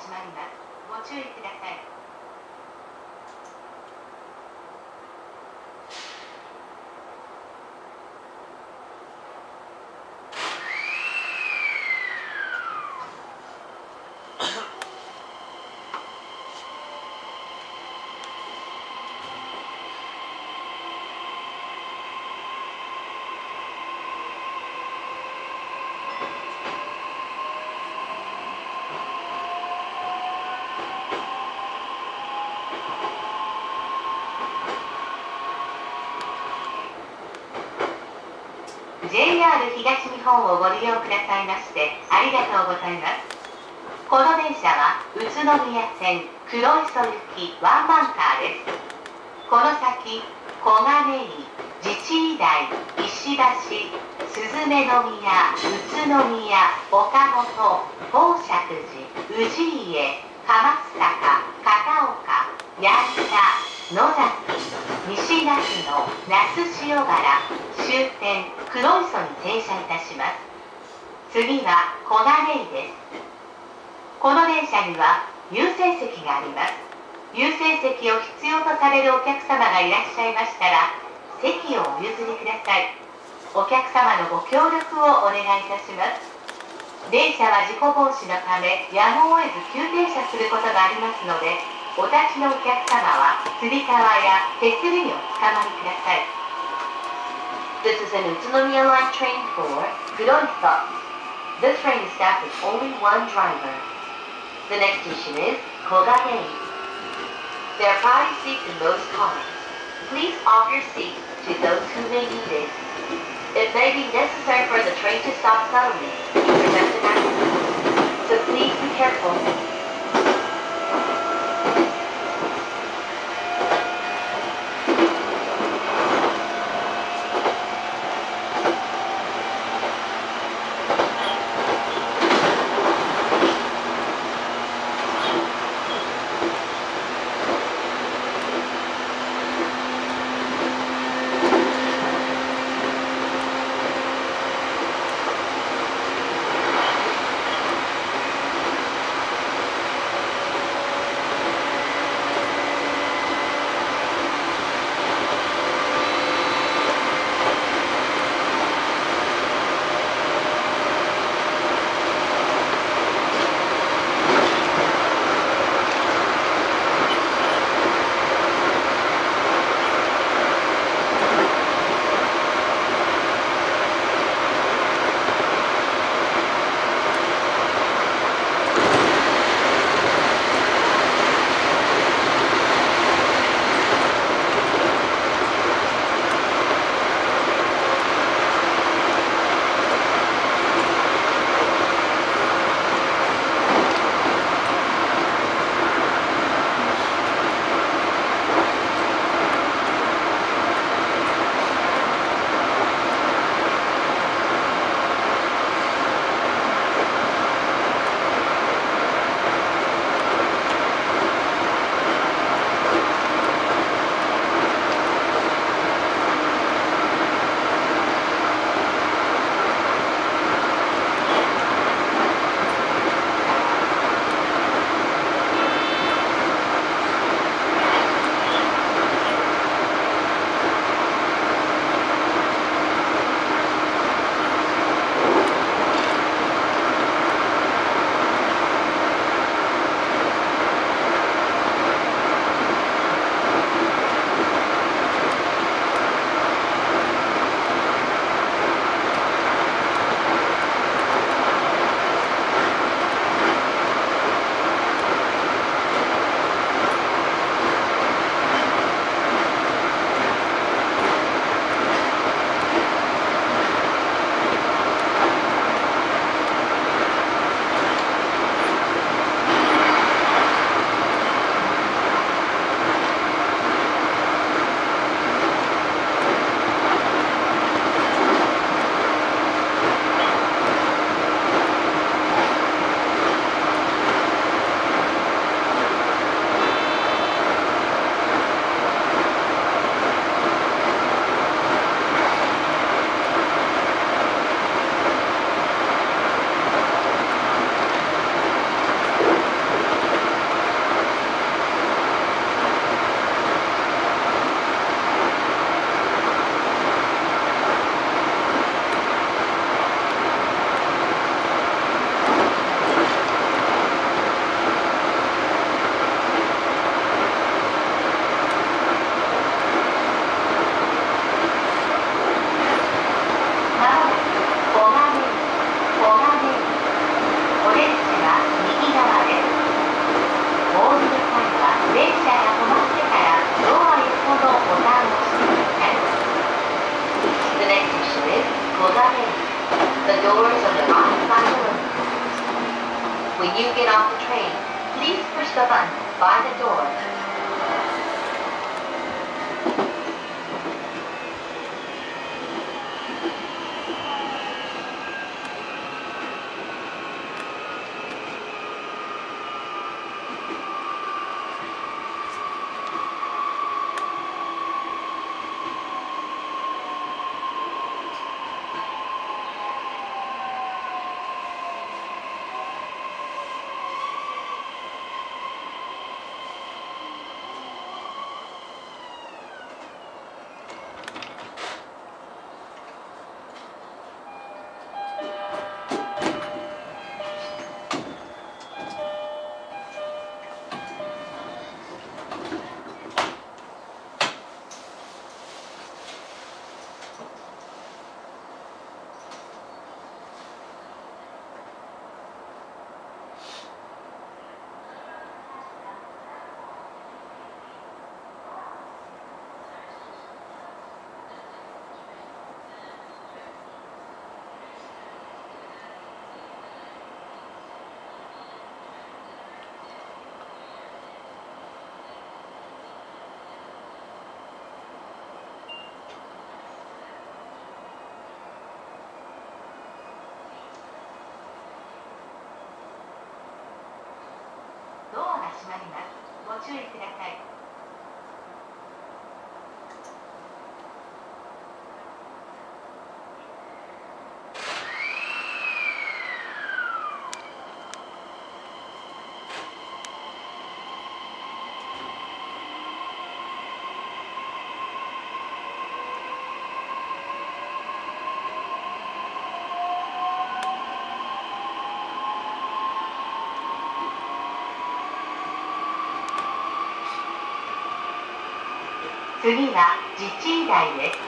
閉まります。ご注意ください JR 東日本をご利用くださいましてありがとうございます。この電車は宇都宮線黒磯行きワンマンカーです。この先小金井自治医大石橋鈴目宮宇都宮岡本宝石寺氏家鎌坂片岡八田野崎西那須野那須塩原終点黒磯に停車いたします。次は小金井です。この電車には優先席があります。優先席を必要とされるお客様がいらっしゃいましたら席をお譲りください。お客様のご協力をお願いいたします。電車は事故防止のためやむを得ず急停車することがありますのでお立ちのお客様はつり革や手すりにおつかまりください This is an Utsunomiya Line train for Kuroiso. This train is staffed with only one driver. The next station is Koganei. There are five seats in most cars. Please offer your seat to those who may need it. It may be necessary for the train to stop suddenly to prevent an accident. So please be careful. 「 次は自治医大です。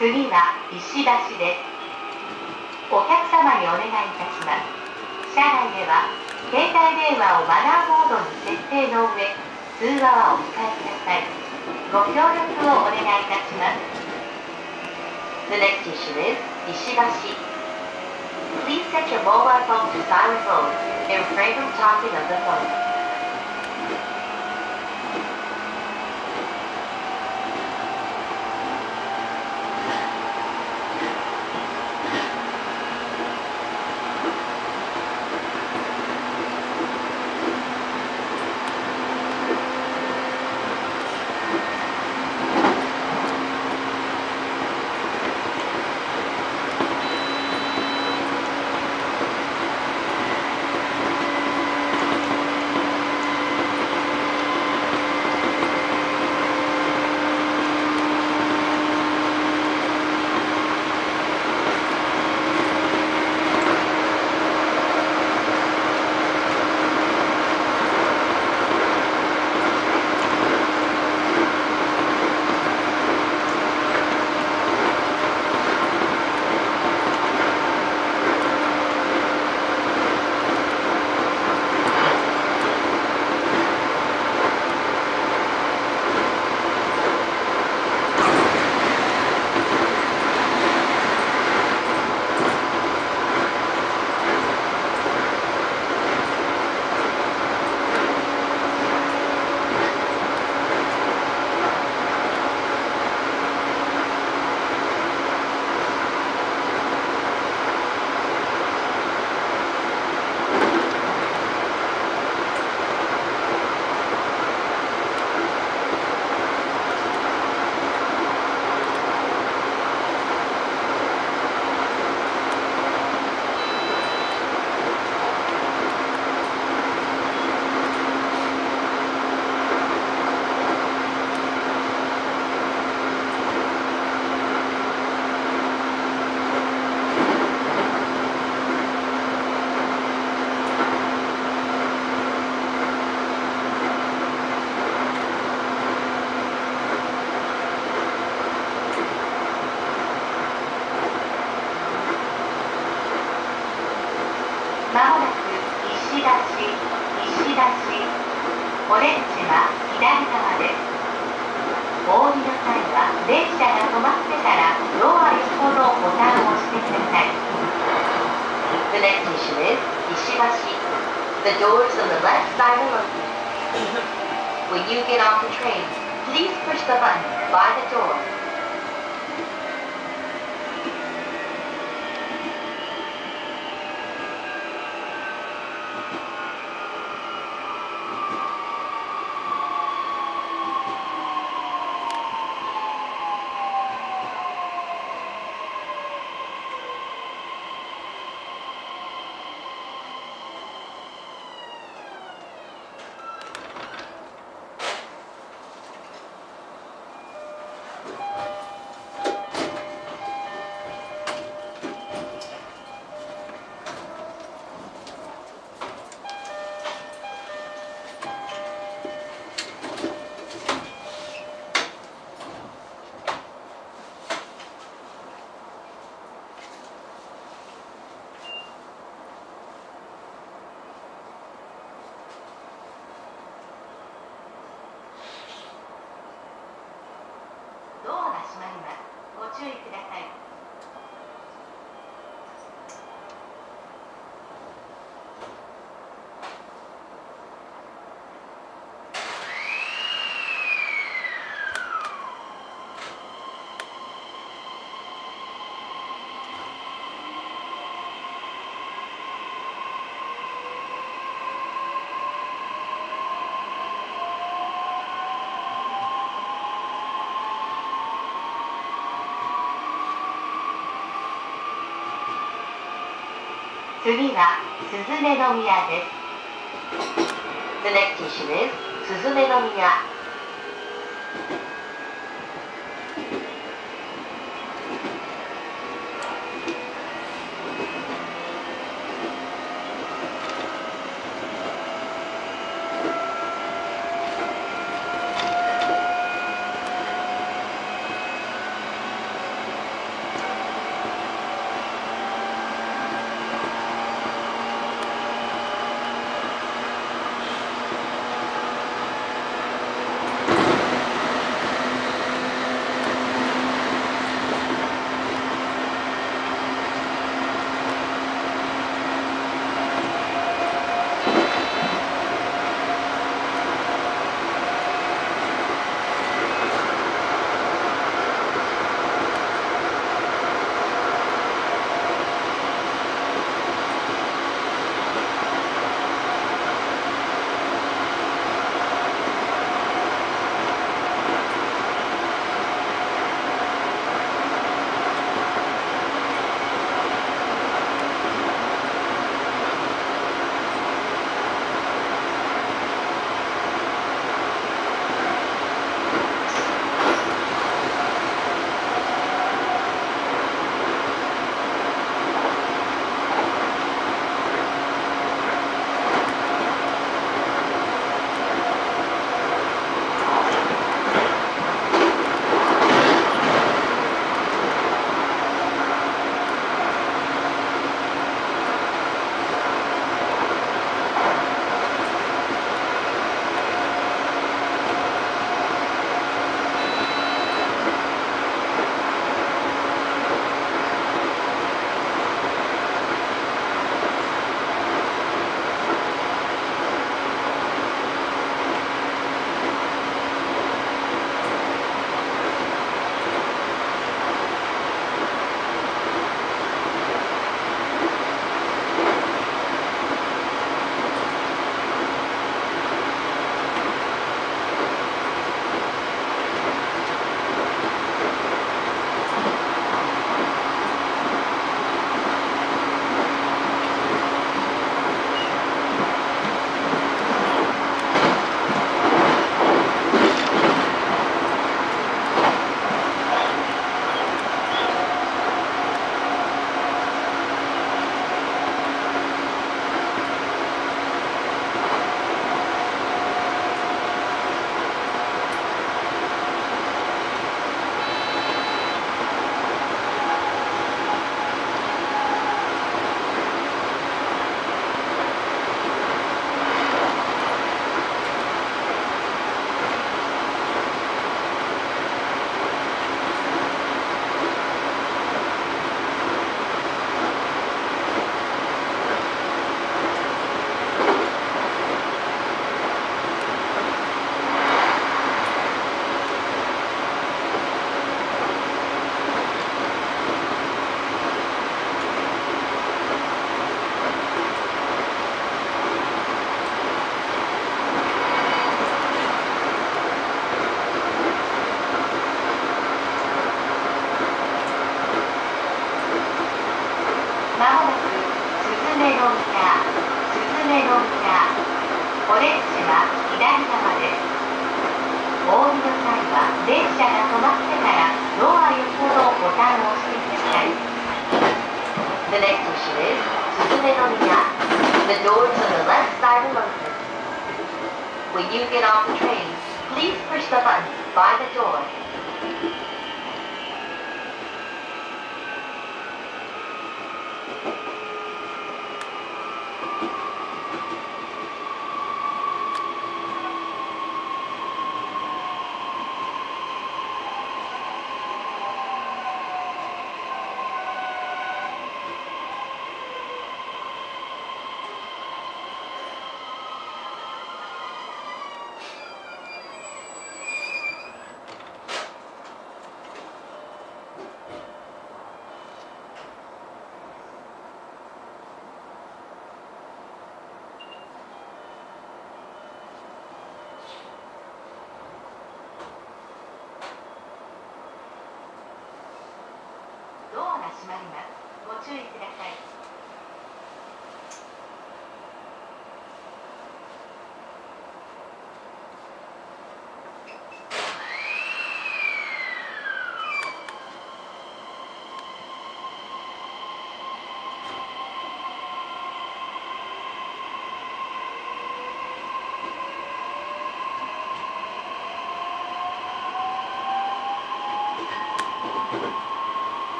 次は石橋ですお客様にお願いいたします車内では携帯電話をマナーモードに設定の上通話はお控えくださいご協力をお願いいたします The next station is 石橋 Please set your mobile phone to silent mode and refrain from talking on the phone. Next station is Ishibashi. The doors on the left side are open. when you get off the train, please push the button by the door. 鈴目の宮です The next station is Suzume-no-miya.「宇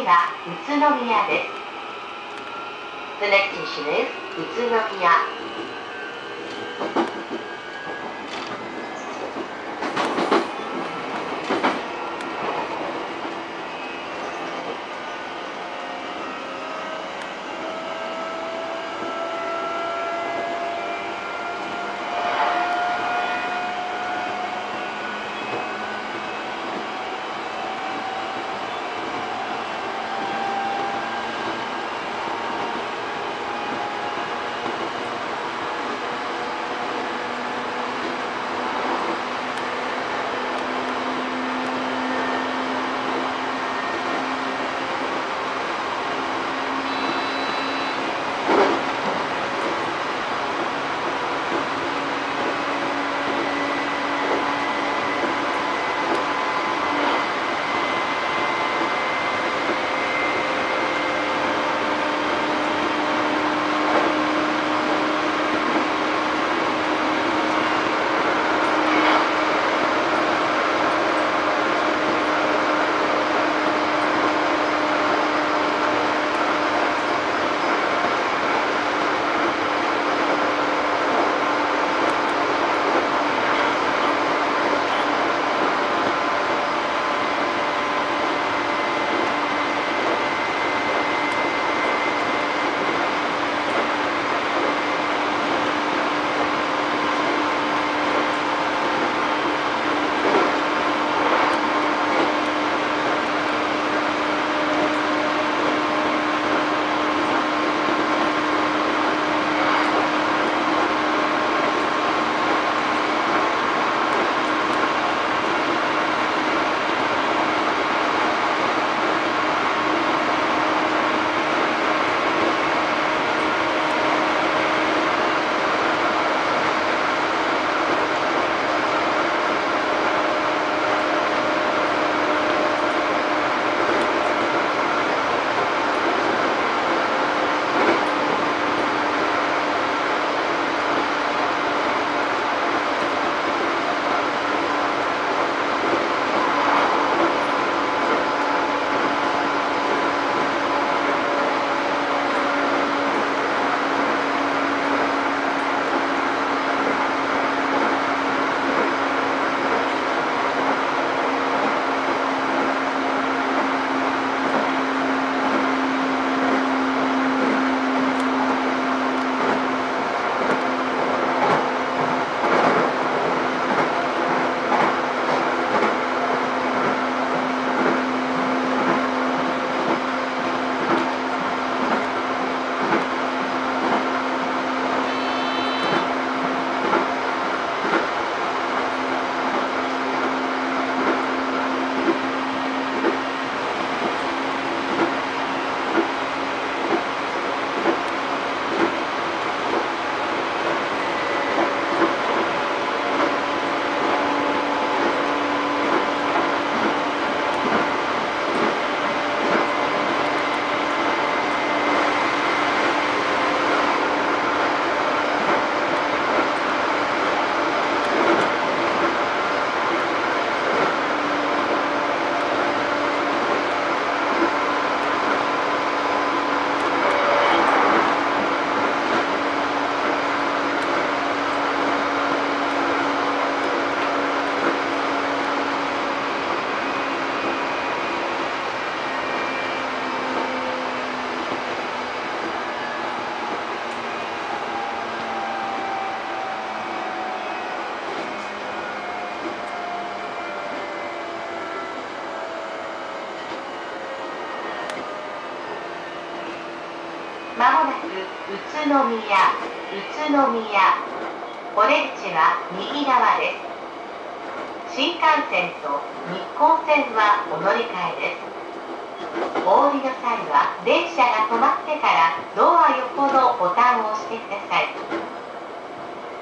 次は宇都宮です。The next station is 宇都宮。都宮宇都宮お出口は右側です新幹線と日光線はお乗り換えですお降りの際は電車が止まってからドア横のボタンを押してください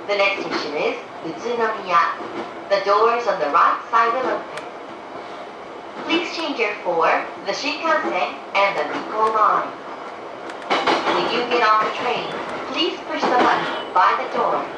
The next station is Utsunomiya. The doors on the right side will open. Please change your for the Shinkansen and the Nikko line. You get off the train, please push the button by the door.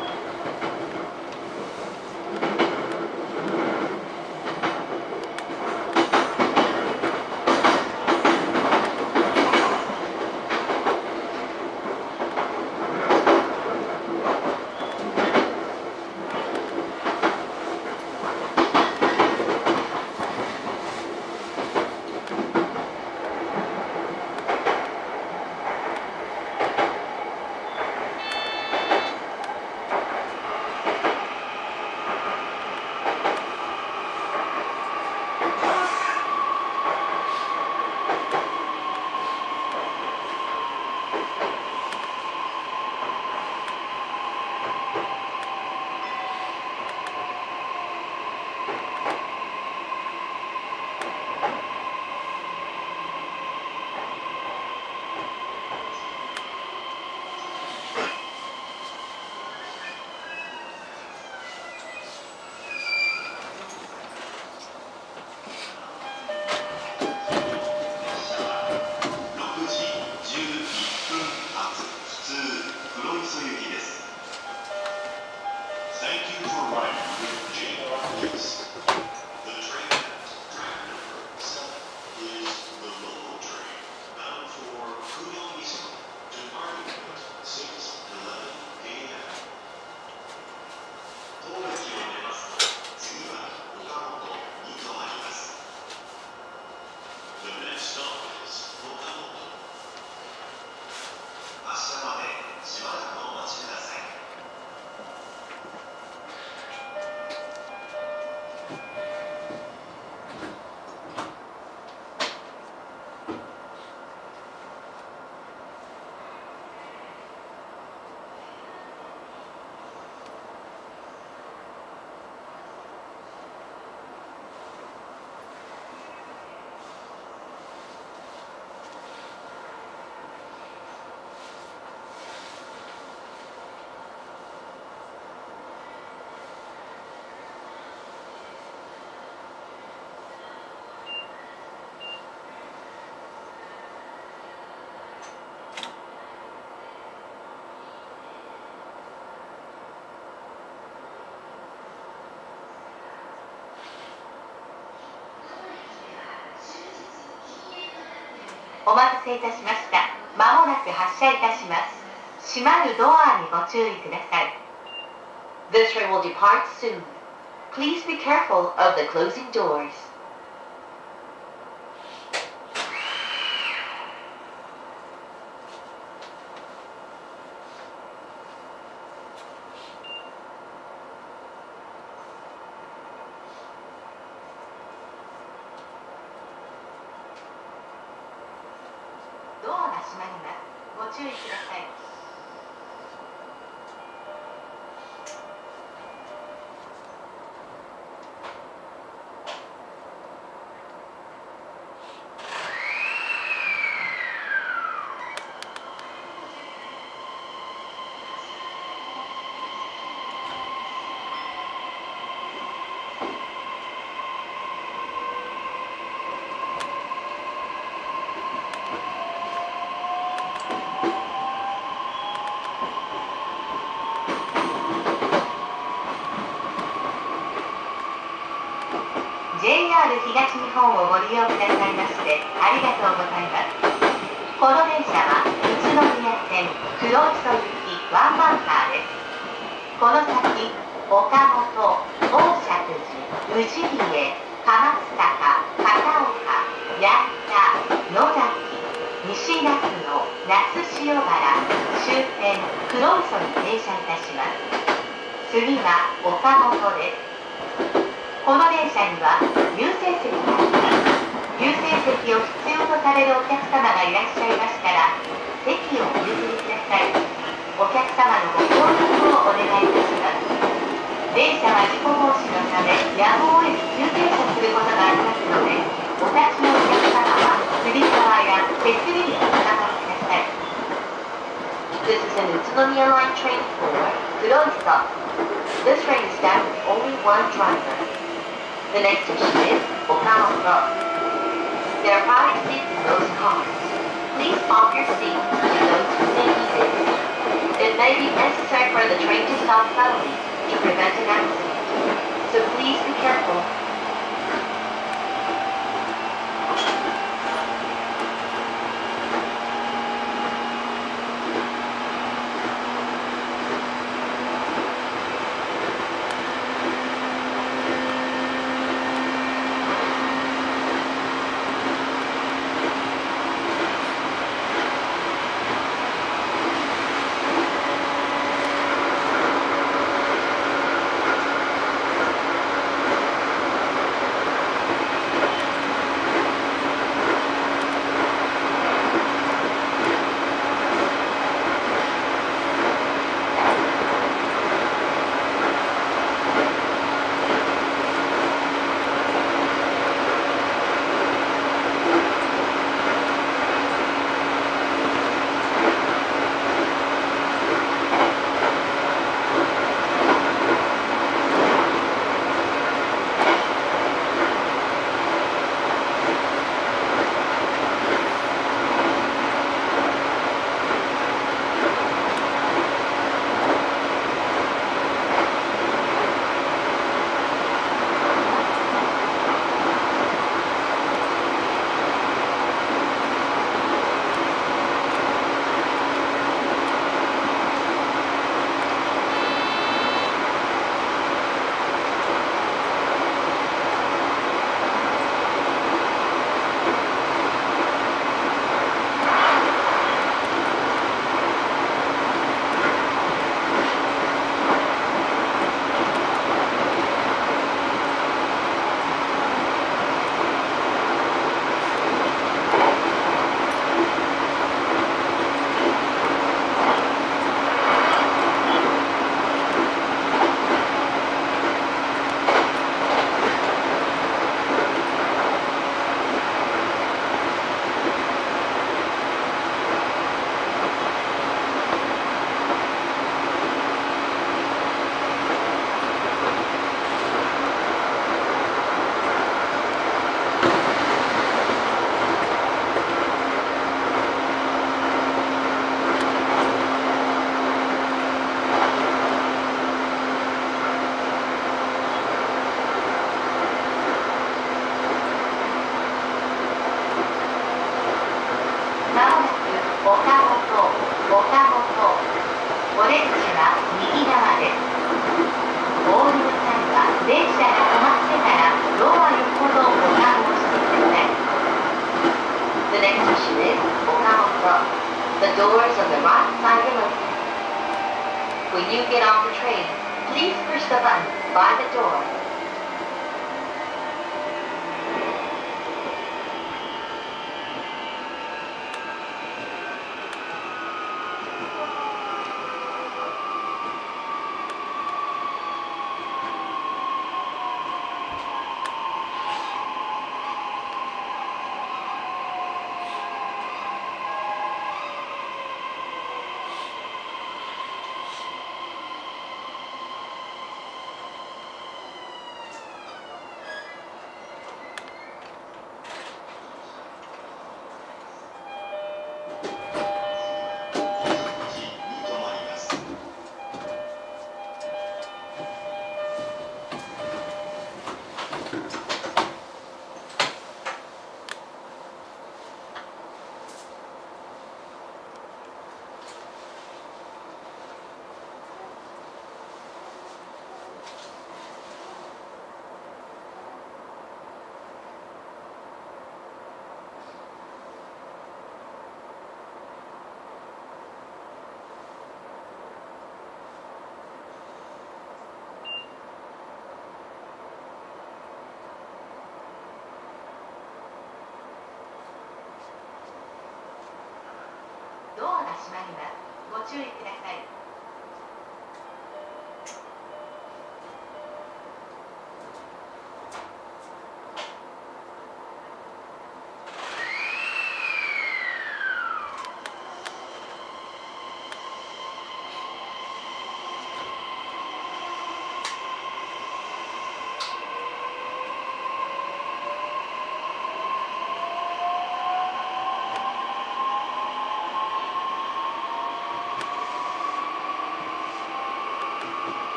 お待たせいたしましたまもなく発車いたします閉まるドアにご注意ください This train will depart soon. Please be careful of the closing doors. Linear Line Train 4, Udon Stop. This train is staffed with only one driver. The next station is Okano Road. There are five seats in those cars. Please off your seat to those who may need it. It may be necessary for the train to stop suddenly to prevent an accident. So please be careful opportunity.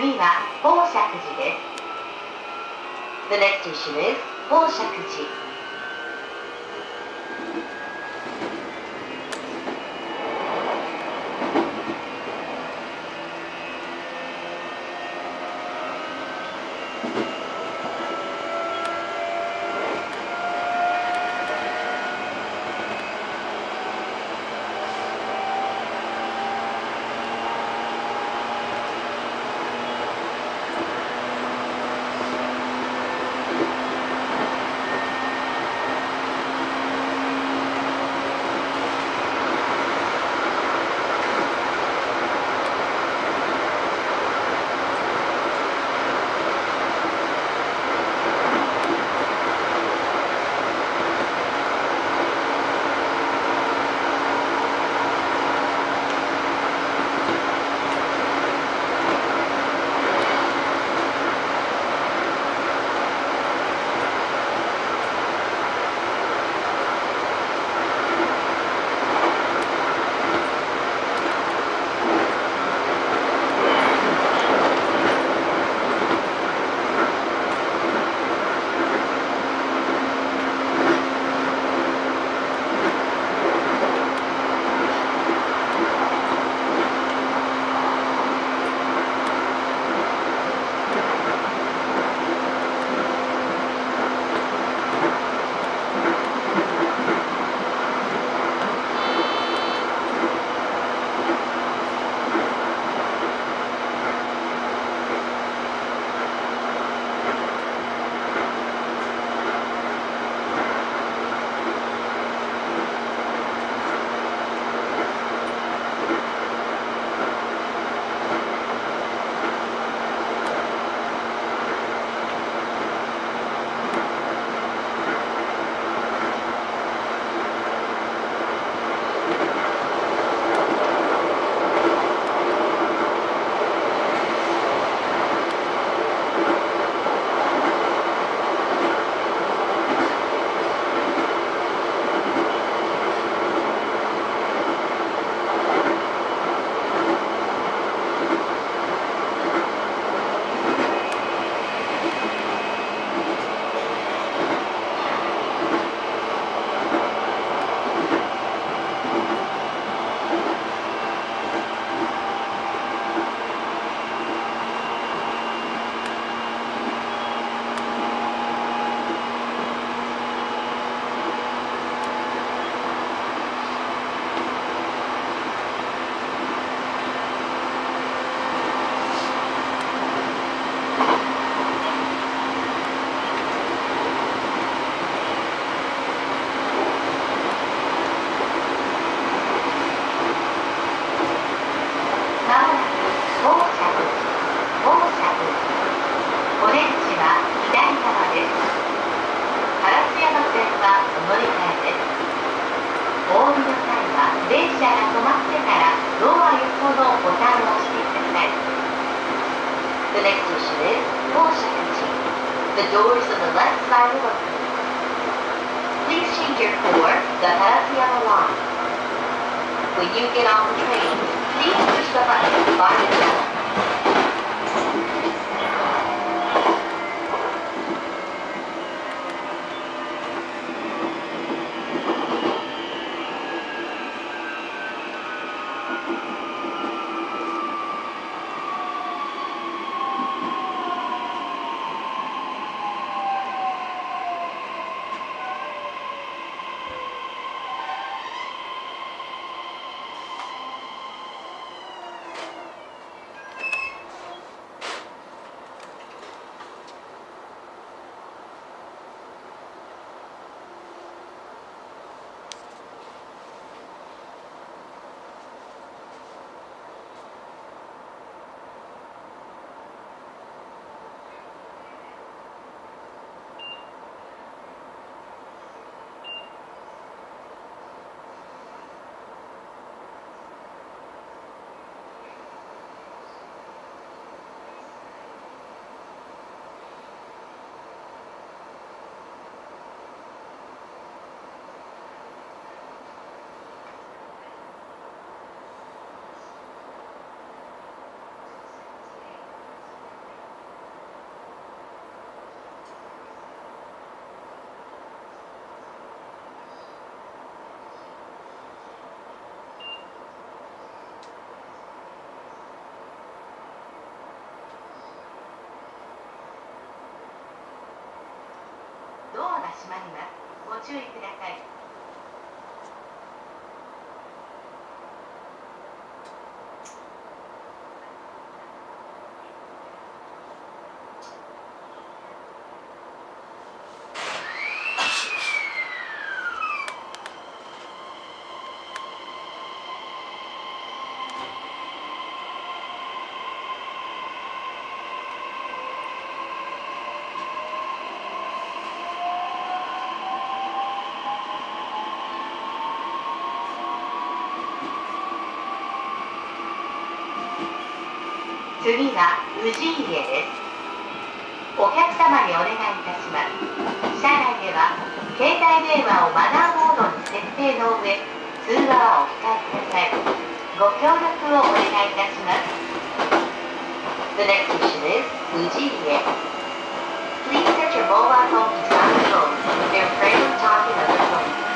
次は宝石寺です。The next station is 宝石寺。閉まりますご注意ください次は宇治家ですお客様にお願いいたします車内では携帯電話をマナーモードに設定の上通話はお控えくださいご協力をお願いいたします The next station is Ujiie. Please set your mobile phone to silent mode. They're afraid of talking on the phone.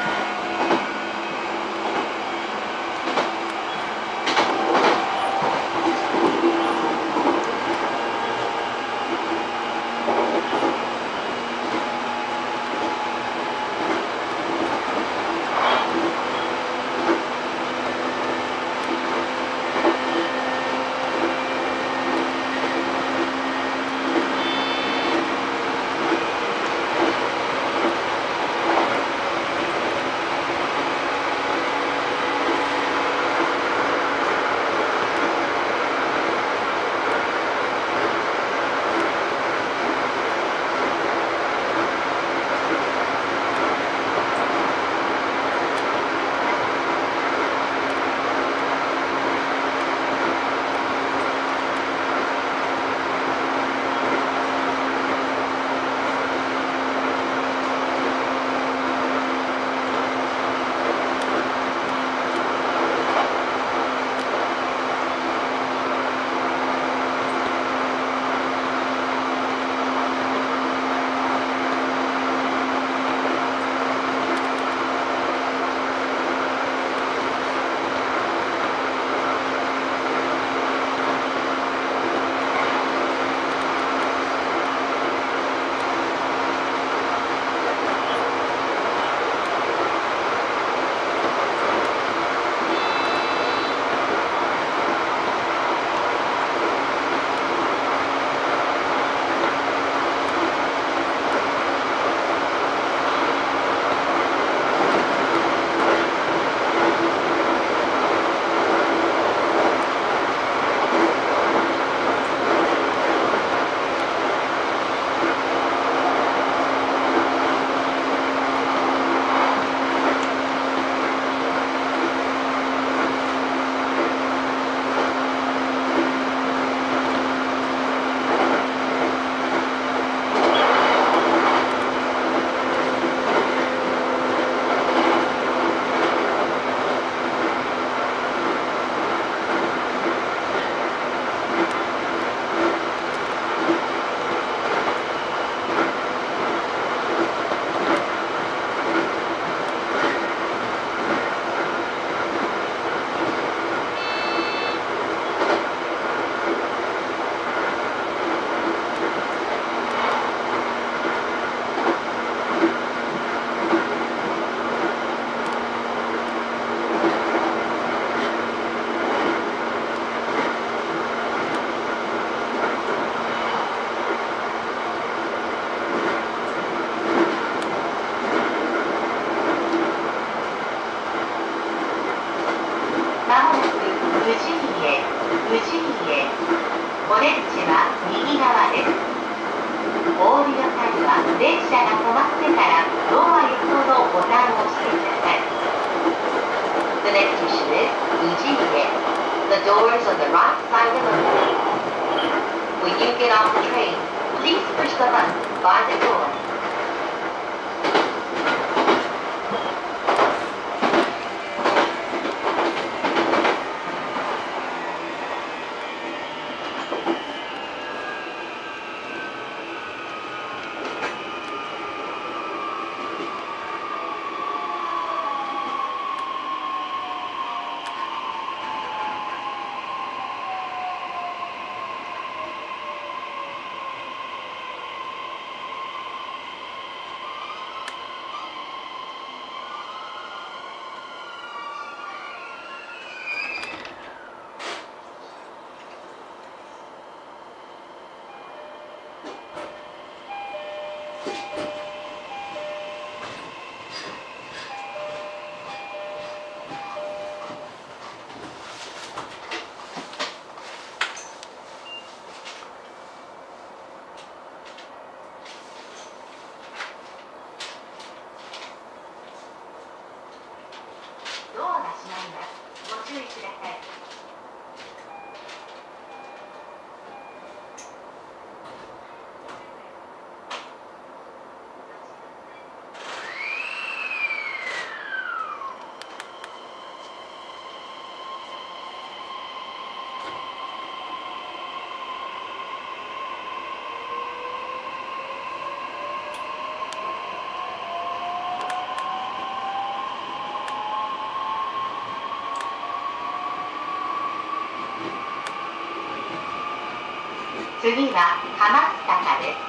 次は浜坂です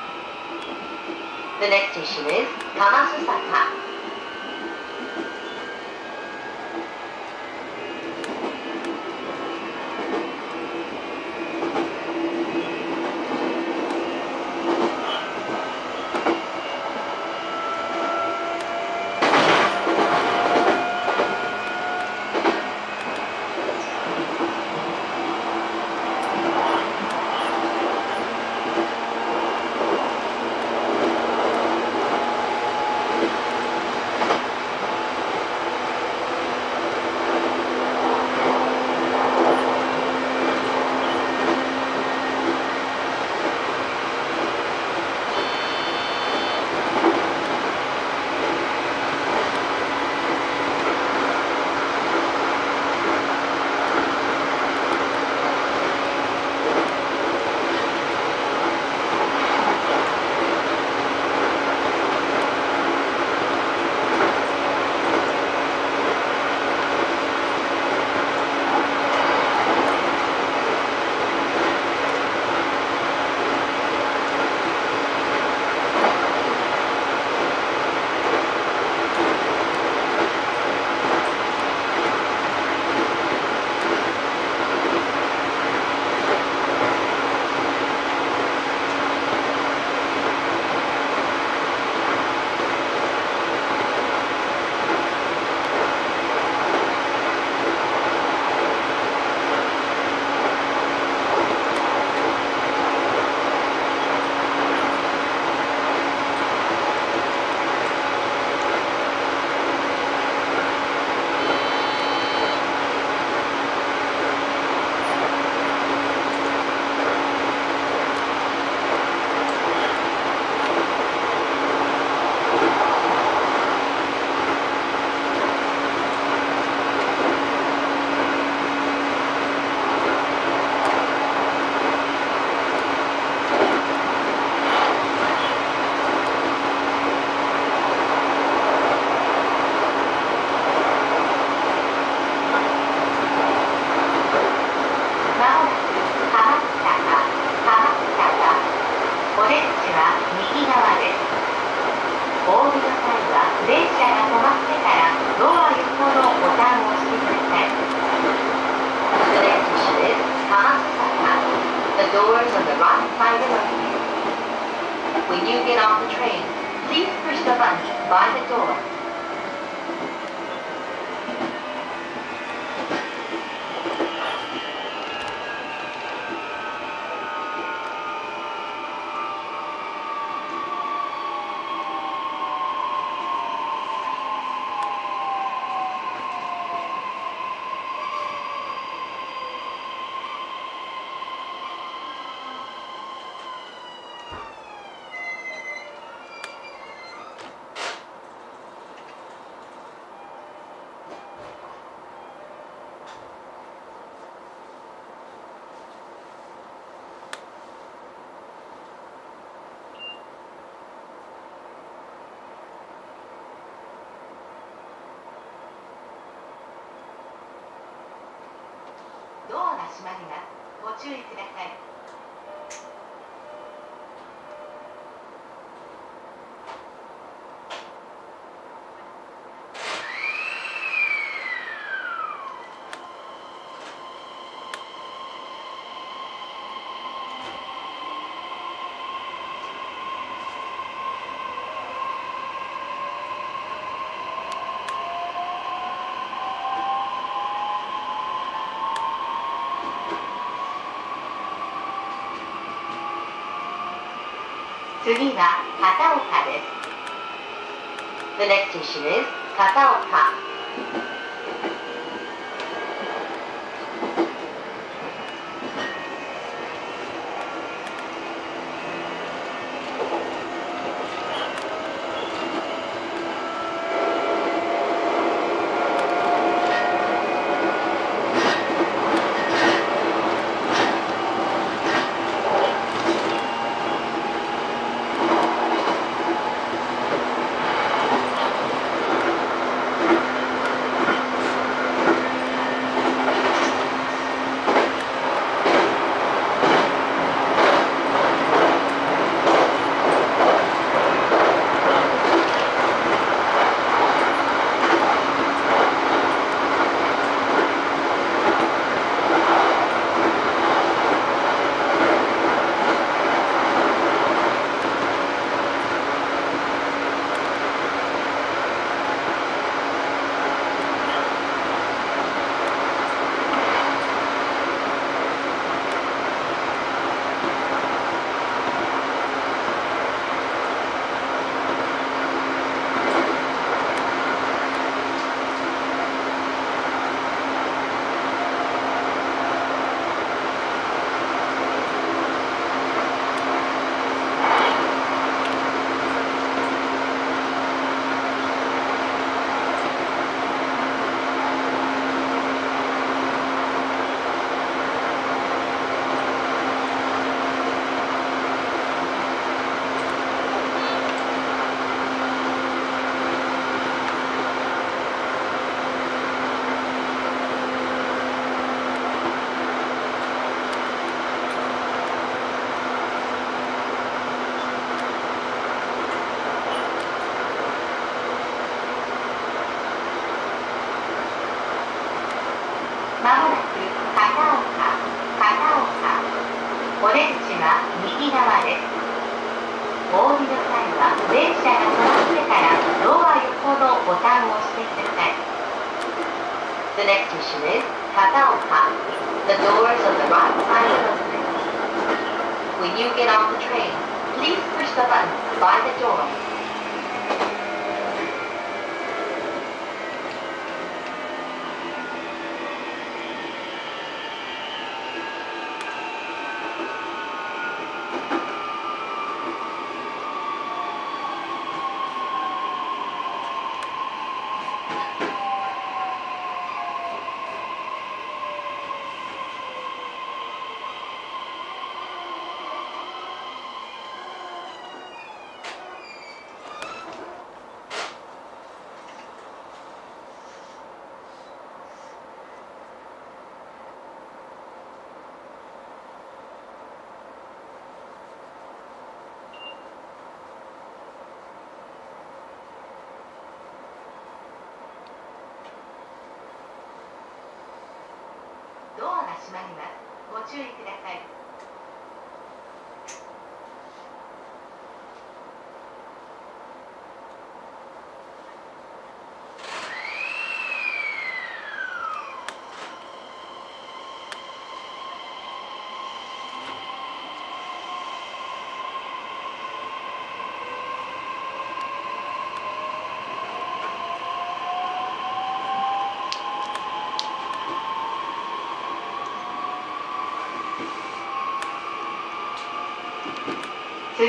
The next station is Kamasusaka. by the door. 注意ください。次は片岡です The next station is 片岡「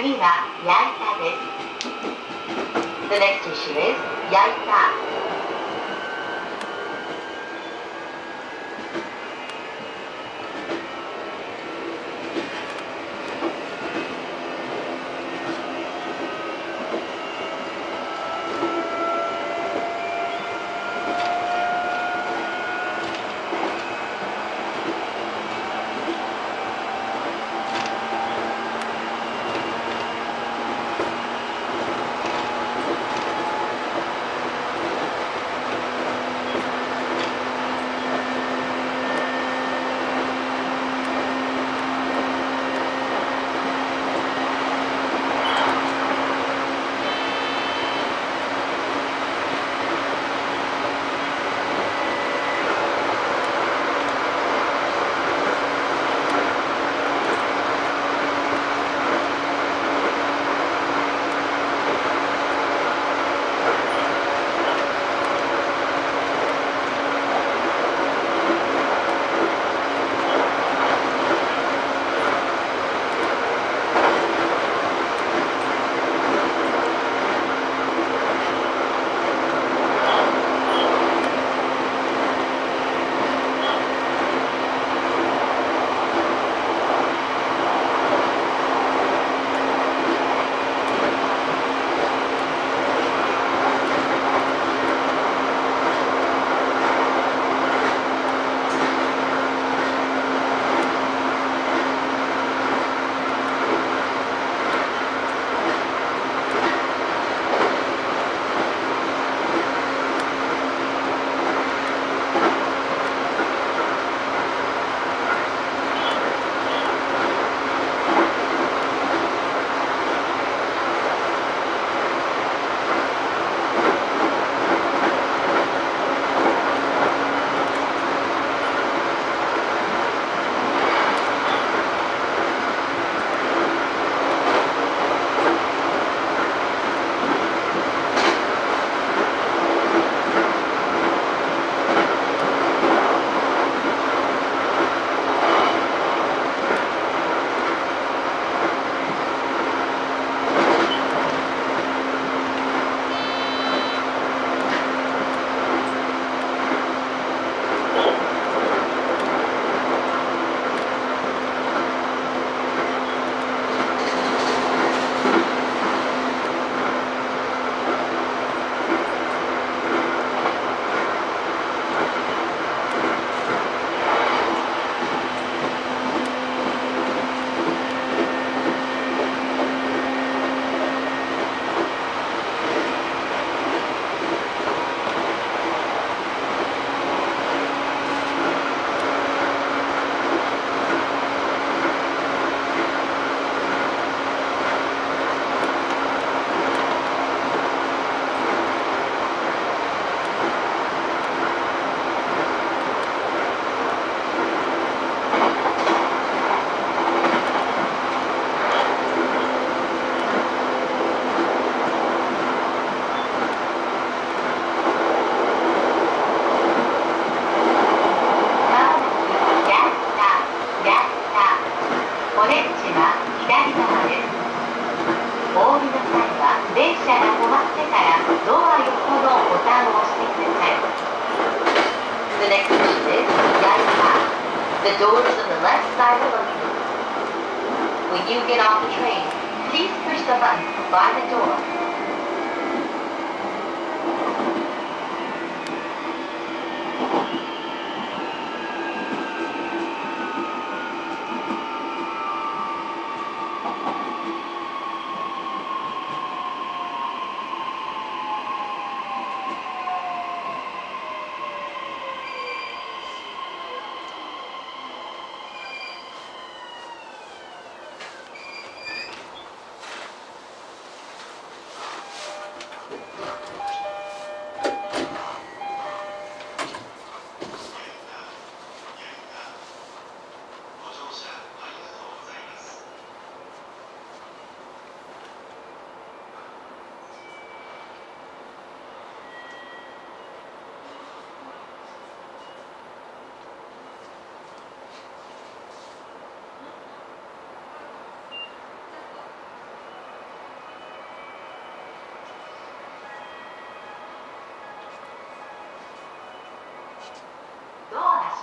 次は矢板です。The next station is 矢板。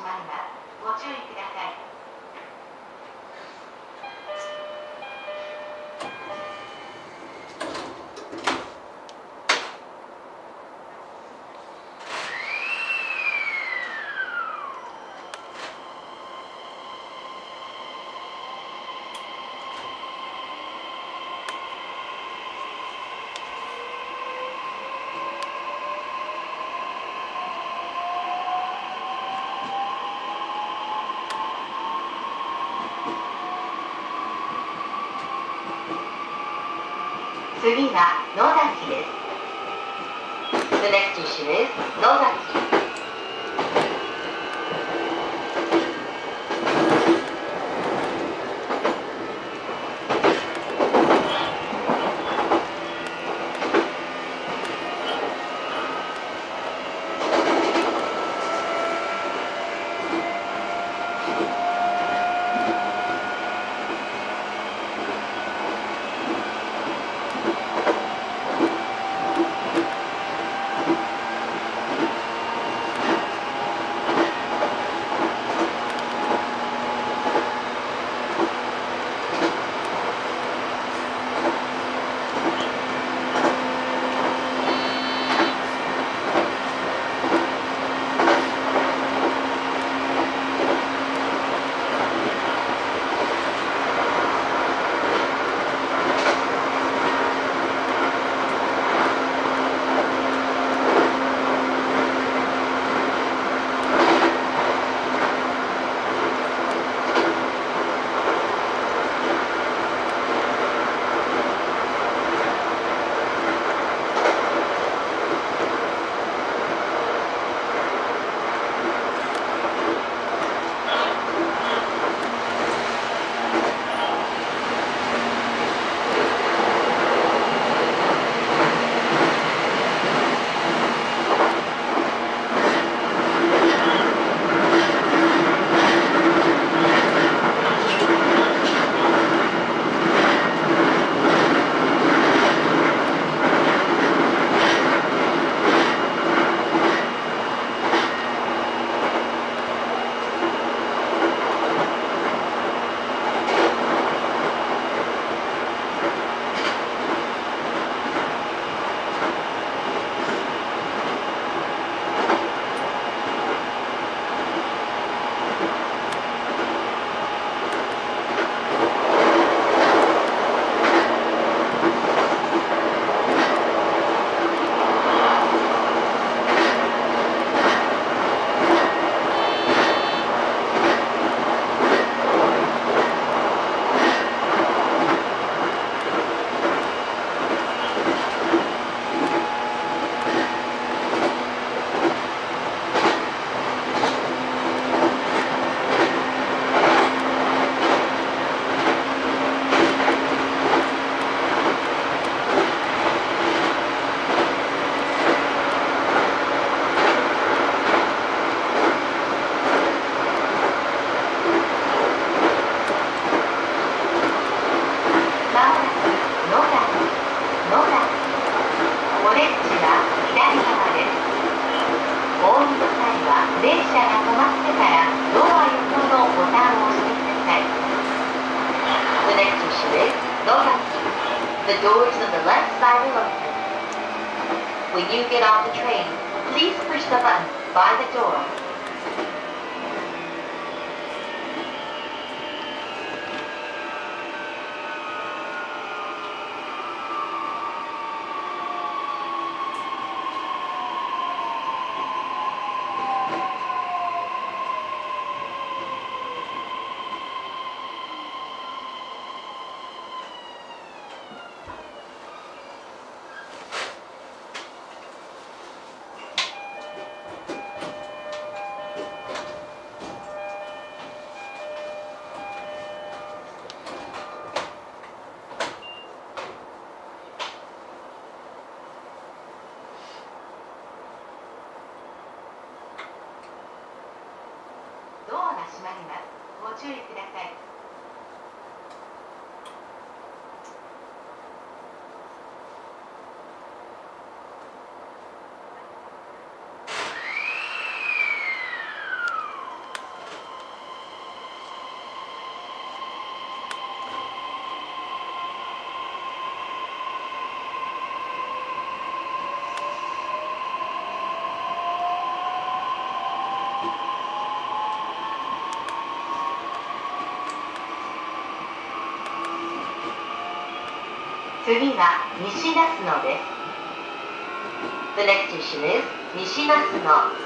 まいがご注意ください。えね。次は西那須野です。The next station is 西那須野。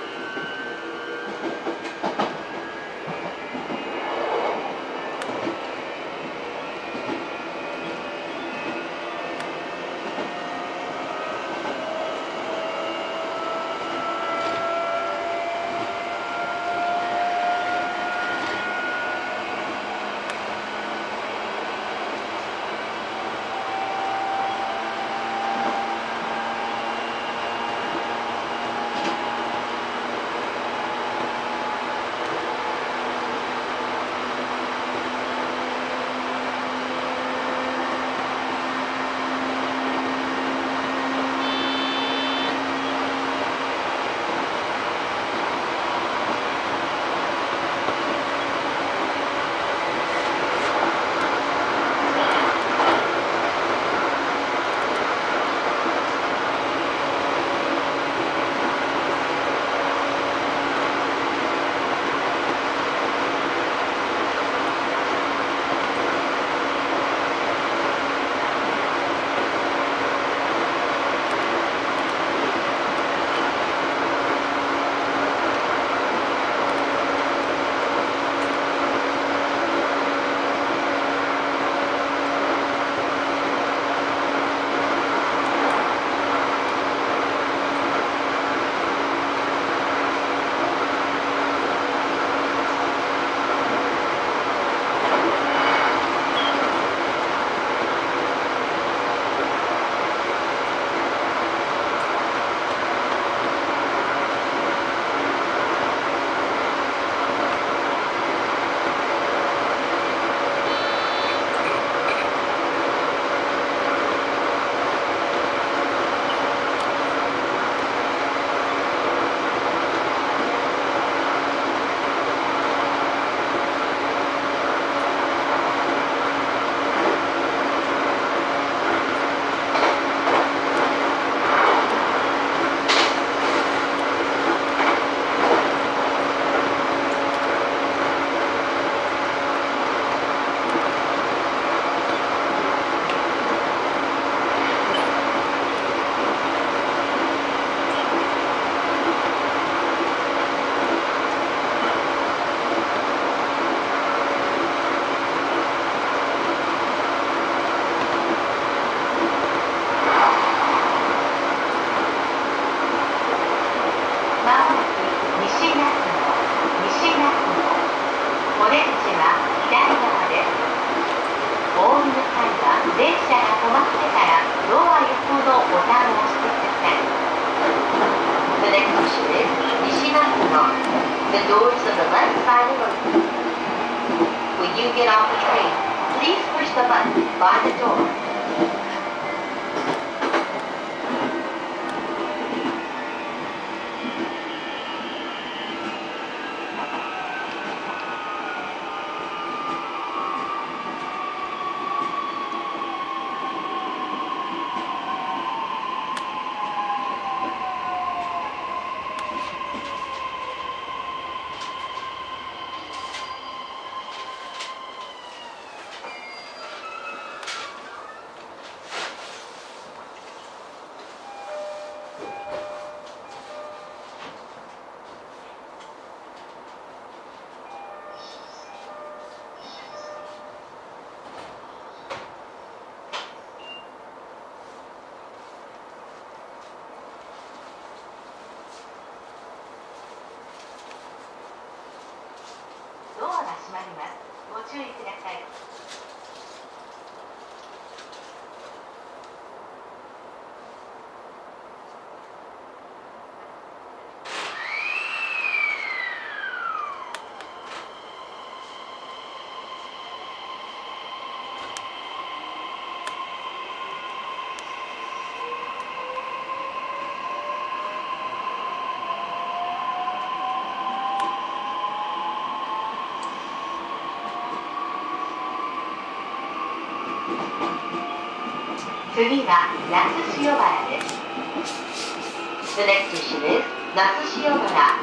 次が那須塩原です。The next station is 那須塩原。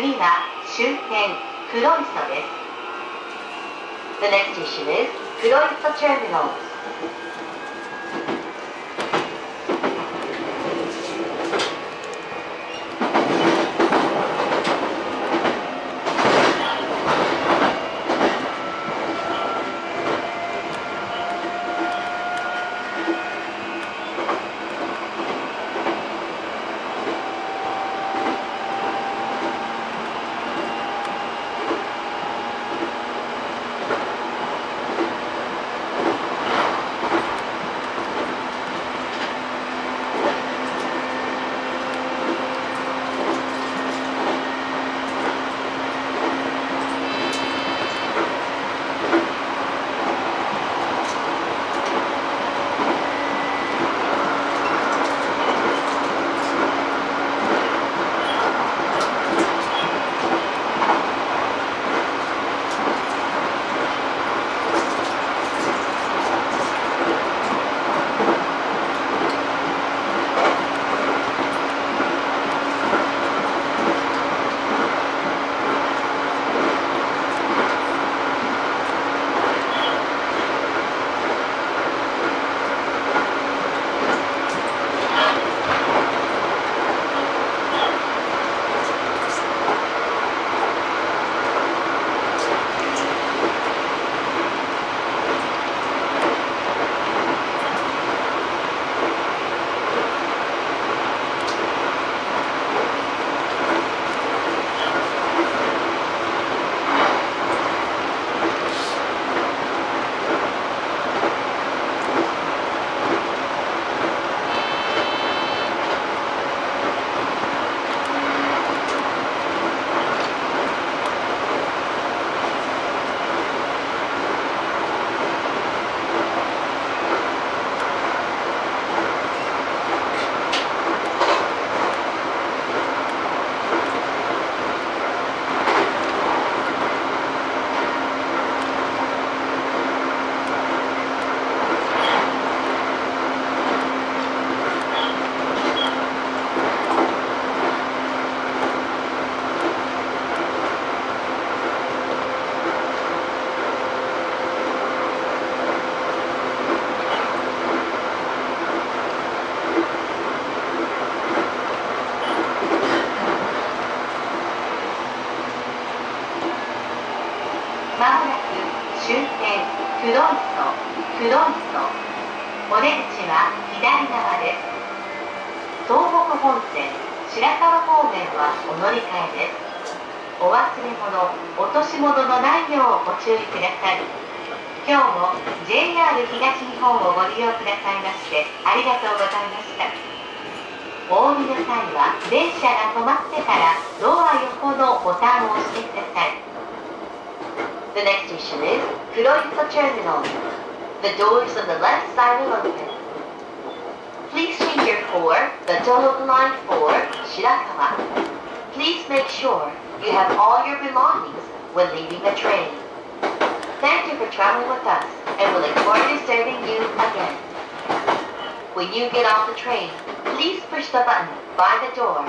次は終点黒磯です。The next station is 黒磯 Terminal. you get off the train, please push the button by the door.